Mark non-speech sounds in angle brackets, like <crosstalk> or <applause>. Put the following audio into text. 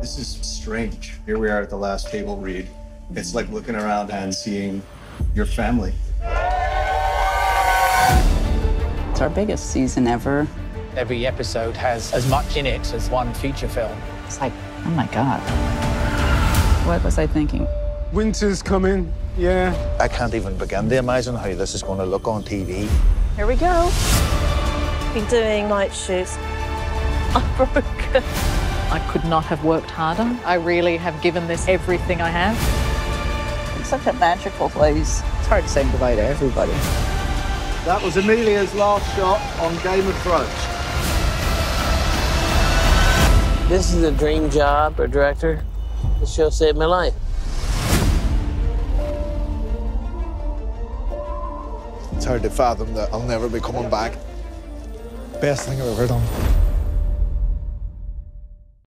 This is strange. Here we are at the last table read. It's like looking around and seeing your family. It's our biggest season ever. Every episode has as much in it as one feature film. It's like, oh my God. What was I thinking? Winter's coming, yeah. I can't even begin to imagine how this is going to look on TV. Here we go. Been doing night shoots. <laughs> I'm broken. I could not have worked harder. I really have given this everything I have. It's such a magical place. It's hard to say goodbye to everybody. That was Emilia's last shot on Game of Thrones. This is a dream job, a director. This show saved my life. It's hard to fathom that I'll never be coming back. Best thing I've ever done.